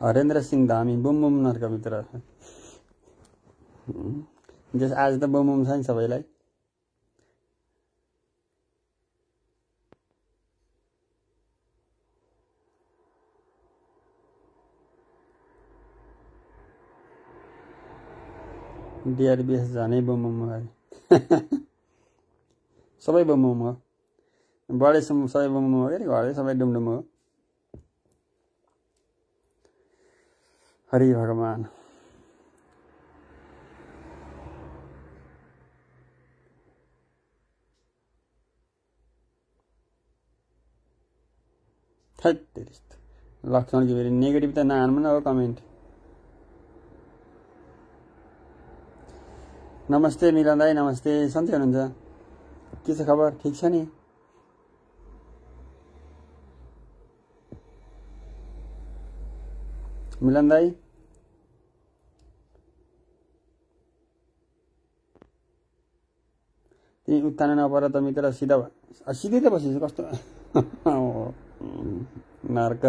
हरेन्द्र सिंह धामी बुम बुम नर्क मित्र जस आज त बुम बुम छ नि सबैलाई डिआरबिएस झनै बुम बुम भयो सबै बुम बुम हो बढेसम्म सबै बुम बुम हो क्या घरै सबै डुमडुम हो हरि भगवान्। लक्ष्मण फेरि नेगेटिभ त नहान्नु न हो कमेन्ट नमस्ते मिलन दाई नमस्ते सन्चै हुनुहुन्छ के छ खबर? ठिक छ नि? मिलन दाई? उत्तान नपर त मित्र सिधा सिधै त बसेछ कस्तो नर्क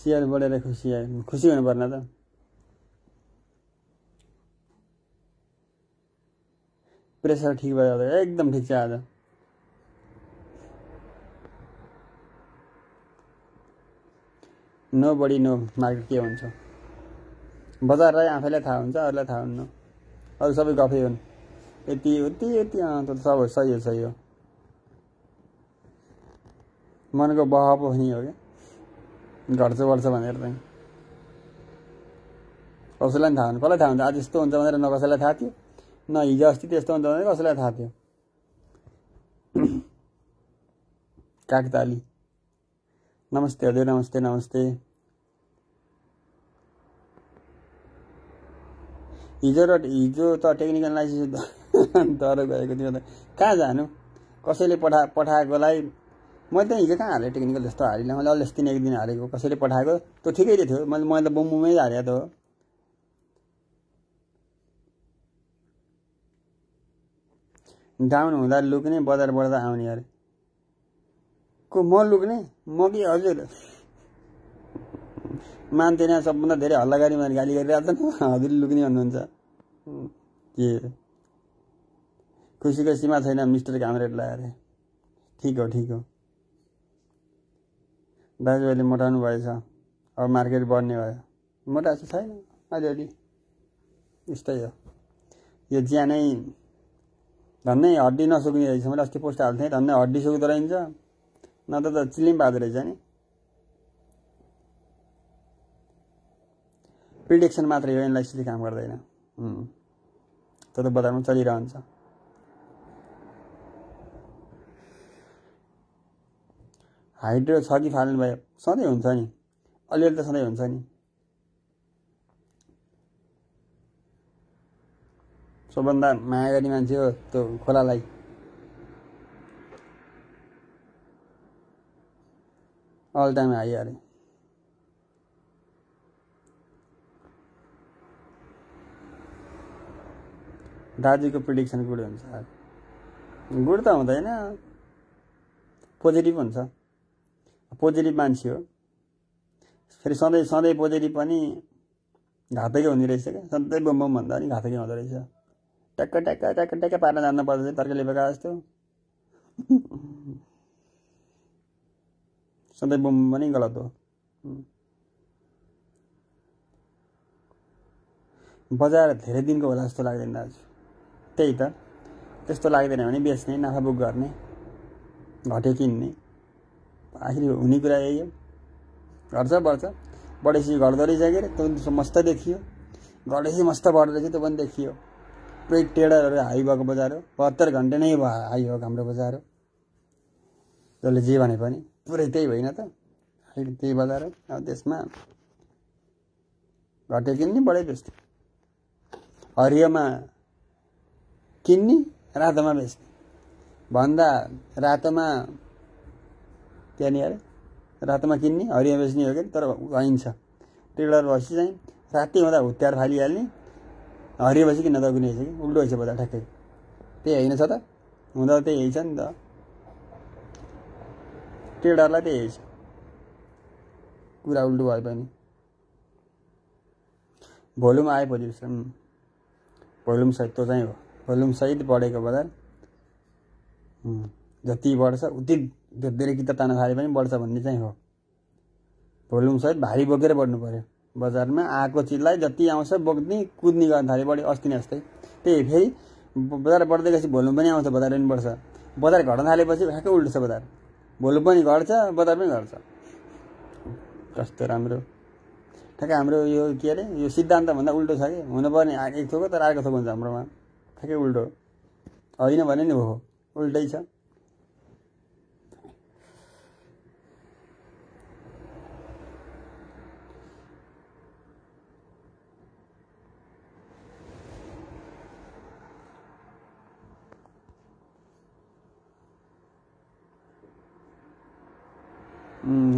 सियार बढेर खुसी खुसी हुनु पर्ने त प्रेसर ठिक भयो एकदम ठिक छ आज नो बडी नो मार्केट के हुन्छ बजारलाई आफैलाई थाहा हुन्छ अरूलाई थाहा हुन्न अरू सबै गफै हुन् यति यति यति त सब सही हो सही हो मनको बह पो हो क्या घट्छ बढ्छ भनेर चाहिँ कसैलाई पनि थाहा हुनु कसलाई थाहा हुन्छ आज यस्तो हुन्छ भनेर न कसैलाई थाहा थियो न हिजो अस्ति त्यस्तो हुन्छ भने कसैलाई थाहा थियो काकताली नमस्ते हजुर नमस्ते नमस्ते हिजो र हिजो त टेक्निकल लाइसेन्स डर गएको थियो त। कहाँ जानु? कसैले पठा पठाएकोलाई? मैले त हिजो कहाँ हालेँ टेक्निकल जस्तो हालिनँ? मैले अलि दिन एक दिन हालेको। कसैले पठाएको? त्यो ठिकै थियो। मैले मैले त बुम्बुमै हालेको त हो। डाउन हुँदा लुक्ने बजार बढ्दा आउने अरे। को म लुक्ने? म कि हजुर? मान्थेन सबभन्दा धेरै हल्लागारी मैले गाली गरिरहेको छ हजुर लुक्ने भन्नुहुन्छ। के? खुसीको सीमा छैन मिस्टर कामरेडलाई अरे। ठिक हो ठिक हो। दाजुभाइले मोटाउनु भएछ। अब मार्केट बढ्ने भयो। मोटाएको छैन अलिअलि। यस्तै हो। यो ज्यानै धन्नै हड्डी नसुक्ने रहेछ। मैले अस्ति पोस्ट हाल्थेँ। धन्नै हड्डी सुक्दो रहन्छ न त चिलिम पाएको रहेछ नि। प्रिडिक्सन मात्रै हो एनलाइसिसले काम गर्दैन। त्यो त बजारमा चलिरहन्छ। हाइड्रो छ कि फाल्नु भयो? सधैँ हुन्छ नि। अलिअलि त सधैँ हुन्छ नि। सबभन्दा माया गर्ने मान्छे हो त्यो खोलालाई। अल टाइम हाई अरे। दाजुको प्रिडिक्सन गुड हुन्छ। गुड त हुँदैन। पोजिटिभ हुन्छ। पोजिटिभ मान्छे हो। फेरि सधैँ सधैँ पोजिटिभ पनि घातकै हुने रहेछ क्या। सधैँ बम बम भन्दा पनि घातकै हुँदो रहेछ। ट्याक्क ट्याक्क ट्याक्क ट्याक्क पार्न जानु पर्छ चाहिँ तर्कले बेगा जस्तो। सधैँ बम पनि गलत हो। बजार धेरै दिनको होला जस्तो लाग्दैन दाजु। त्यही त। त्यस्तो लाग्दैन भने बेच्ने नाफा बुक गर्ने घटे किन्ने आखिर हुने कुरा यही हो। घट्छ बढ्छ। बढेपछि घट्दो रहेछ के अरे त्यो मस्त देखियो। घटेपछि मस्त बढ्दो रहेछ त्यो पनि देखियो। पुरै टेडरहरू हाई भएको बजार हो। बहत्तर घन्टे नै हाई हो हाम्रो बजार हो। जसले जे भने पनि। पुरै त्यही होइन त। अहिले त्यही बजार हो। अब त्यसमा घटे किन्ने बढे बेच्ने हरियोमा किन्ने रातोमा बेच्ने। भन्दा रातोमा त्यहाँनिर अरे रातोमा किन्ने हरियो बेच्ने हो कि? तर भइन्छ टेलर भएपछि चाहिँ राति हुँदा हुत्याएर फालिहाल्ने। हरियो भएपछि किन दगुने रहेछ कि? उल्टो रहेछ बजार ठ्याक्कै। त्यही होइन छ त। हुँदा त्यही छ नि त। ट्रेडरलाई त्यही छ कुरा उल्टो भए पनि। भोल्युम आएपछि भोल्युम सहित त्यो चाहिँ हो। भोल्युम सहित बढेको बजार जति बढ्छ उति धेरै किताब तान्न थाले पनि बढ्छ भन्ने चाहिँ हो। भोल्युम सहित भारी बोकेर बढ्नु पऱ्यो बजारमा आएको चिजलाई जति आउँछ बोक्ने कुद्ने गर्न थाल्यो बढी अस्ति नै जस्तै त्यही फेरि बजार बढ्दै गएपछि भोल्युम पनि आउँछ बजार पनि बढ्छ। बजार घट्न थालेपछि ठ्याक्कै उल्टो छ बजार। भोल्युम पनि घट्छ बजार पनि घट्छ। कस्तो राम्रो। ठ्याक्कै हाम्रो यो के अरे यो सिद्धान्तभन्दा उल्टो छ कि? हुनुपर्ने एक थोक तर अर्को थोक हुन्छ हाम्रोमा। ठ्याक्कै उल्टो होइन भने नि हो उल्टै छ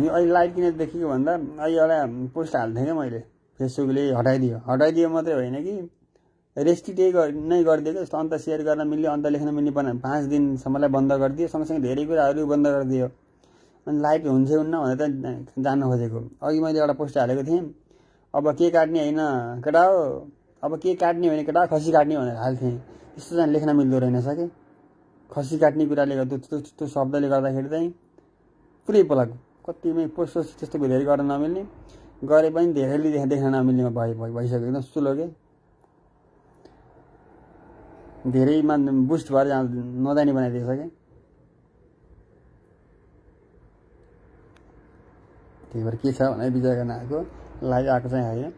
यो अहिले लाइट किन देखेको भन्दा अहिले एउटा पोस्ट हाल्थेँ क्या मैले फेसबुकले हटाइदियो हटाइदियो मात्रै होइन कि रेस्ट्रिक्टै नै गरिदियो कि अन्त सेयर गर्न मिल्यो अन्त लेख्न मिल्ने पनि पाँच दिनसम्मलाई बन्द गरिदियो सँगसँगै धेरै कुराहरू बन्द गरिदियो। अनि लाइट हुन्छ हुन्न भनेर त जान्न खोजेको। अघि मैले एउटा पोस्ट हालेको थिएँ अब के काट्ने होइन केटा हो? अब के काट्ने होइन केटा? खसी काट्ने भनेर हाल्थेँ। त्यस्तो चाहिँ लेख्न मिल्दो रहेनछ कि खसी काट्ने कुराले गर्दा त्यो त्यो शब्दले गर्दाखेरि चाहिँ पुरै बोलाएको कतिमै पोस्ट त्यस्तो धेरै गर्न नमिल्ने। गरे पनि धेरैले देख्न नमिल्ने भइ भइसक्यो। एकदम सुलो के? धेरैमा बुस्ट भएर जहाँ नजाने बनाइदिएछ क्या। त्यही भएर के छ भने विचार गर्न आएको आएको चाहिँ होइन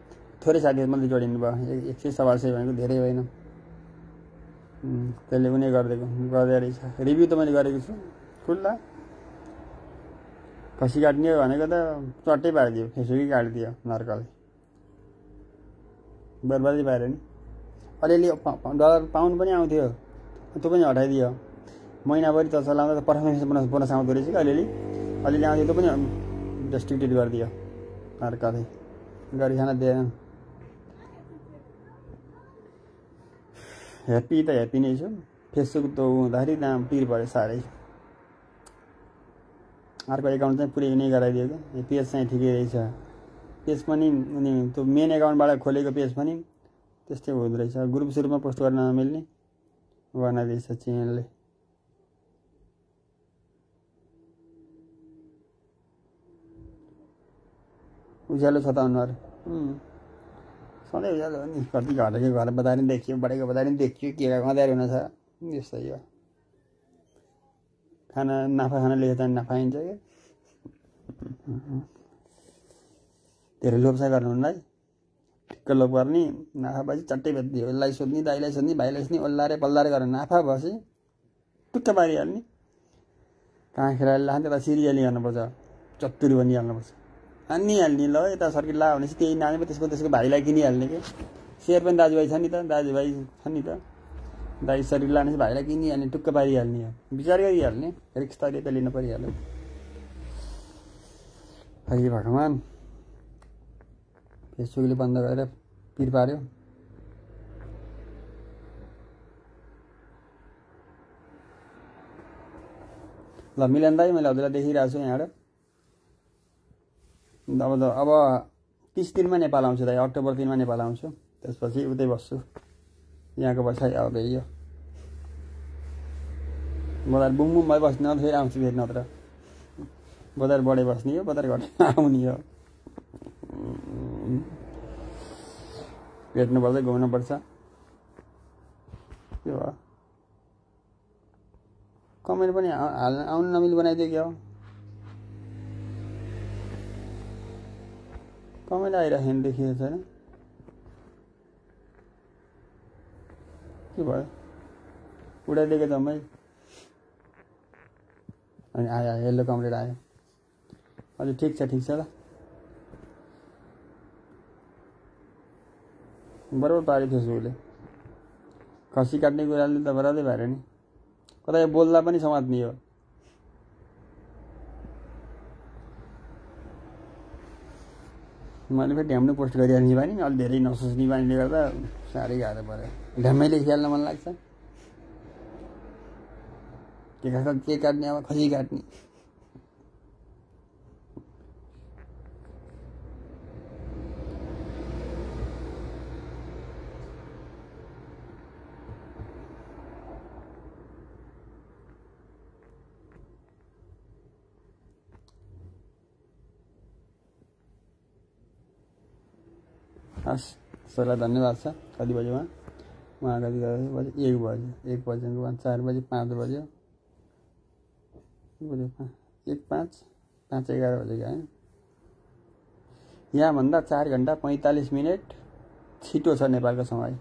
थोरै साथीहरू मात्रै जोडिनु भयो। एक सय सवा सय भनेको धेरै होइन। त्यसले पनि गरिदिएको गर्दै रहेछ। रिभ्यू त मैले गरेको छु। खुल्ला। खसी काट्ने भनेको त चट्टै पारिदियो फेसबुकै काटिदियो नर्कले। बर्बादै पाऱ्यो नि अलिअलि डलर पाउनु पनि आउँथ्यो। त्यो पनि हटाइदियो। महिनाभरि त चलाउँदा त पर्फर्मेन्स बोनस बोनस आउँदो रहेछ कि अलिअलि? अलिअलि आउँथ्यो त्यो पनि रेस्ट्रिक्टेड गरिदियो। नर्कले गरिखान दिएन ह्याप्पी त ह्याप्पी नै छु। फेसबुक त हुँदाखेरि दाम पिर पऱ्यो साह्रै। अर्को एकाउन्ट चाहिँ पुरै नै गराइदियो क्या पेज चाहिँ ठिकै रहेछ। पेज पनि त्यो मेन एकाउन्टबाट खोलेको पेज पनि त्यस्तै हुँदो रहेछ ग्रुप सुरुपमा पोस्ट गर्न नमिल्ने बनाइदिएछ चेनले उज्यालो छ त अनुहार सधैँ उज्यालो हो नि कति घटेको घर बजार नि देखियो बढेको बजार नि देखियो के अँध्यारो हुन छ यस्तै हो खाना नाफा खाना लेखेको त नाफा हिँड्छ क्या धेरै चाहिँ गर्नुहुन्न है ठिक्क लोभ गर्ने नाफा भएपछि चट्टै भेटिदियो। यसलाई सोध्ने दाइलाई सोध्ने भाइलाई सोध्ने ओल्लारे पल्लारे गरेर नाफा भएपछि टुक्क पारिहाल्ने कहाँ खेलाएर लाने त्यता सिरियली गर्नुपर्छ चत्तुरी बनिहाल्नुपर्छ हानिहाल्ने ल यता सर्किट ला भनेपछि त्यही नानी त्यसको त्यसको भाइलाई किनिहाल्ने कि? सेयर पनि दाजुभाइ छ नि त दाजुभाइ छ नि त। दाइ शरीर लाने भाइलाई किनिहाल्ने टुक्क पारिहाल्ने विचार गरिहाल्ने। रिक्स त लिनु परिहाल्यो। हरि भगवान्। फेसबुकले बन्द गरेर पिर पाऱ्यो ल मिलन दाई मैले हजुरलाई देखिरहेको छु यहाँबाट। अब अब तिस दिनमा नेपाल आउँछु दाइ अक्टोबर तिनमा नेपाल आउँछु। त्यसपछि उतै बस्छु। यहाँको बसाइ अब यो बजार बुम बुम भइ बस्ने फेरि आउँछु फेरि नत्र बजार बढे बस्ने हो बजार घटे आउने हो। भेट्नुपर्छ घुम्नुपर्छ के भयो? कमेन्ट पनि हाल्न आउनु नमिल बनाइदियो क्या हो? कमेन्ट आइरहेको नि देखिएको छैन। के भयो? उडाइदिएको जम्मै अनि आयो येल्लो कम्प्लिट आयो। हजुर ठिक छ ठिक छ ल। बराबर पाऱ्यो फेसबुकले खसी काट्ने कुराले त बराबै भएर नि कतै बोल्दा पनि समात्ने हो। मैले फेरि ढ्याम्नु पोस्ट गरिहाल्ने बानी अलिक धेरै नसोच्ने बानीले गर्दा साह्रै गाह्रो पऱ्यो ढ्याम्मै लेखिहाल्न मन लाग्छ के खाएको के काट्ने अब खसी काट्ने। हस् सरलाई धन्यवाद छ। कति बज्यो उहाँ कति बज्यो? एक बज्यो। एक बजेको उहाँ चार बज्यो पाँच बज्यो। बज्यो एक पाँच? पाँच एघार बजेको होइन यहाँभन्दा चार घन्टा पैँतालिस मिनट छिटो छ नेपालको समय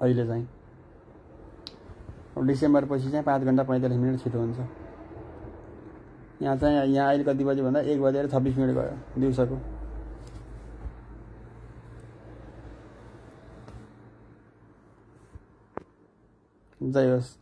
अहिले चाहिँ। डिसेम्बर पछि चाहिँ पाँच घन्टा पैँतालिस मिनट छिटो हुन्छ। यहाँ चाहिँ यहाँ अहिले कति बज्यो भन्दा एक बजेर छब्बिस मिनट गयो दिउँसोको। जय होस्